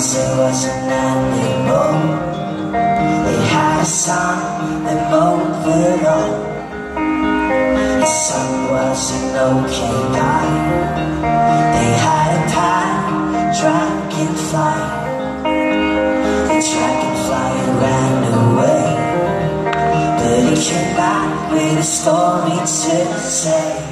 Cause it wasn't anymore They had a song that both were lawn The song was an okay guy. They had a time. dragonfly The dragonfly ran away. But he came back with a story to say.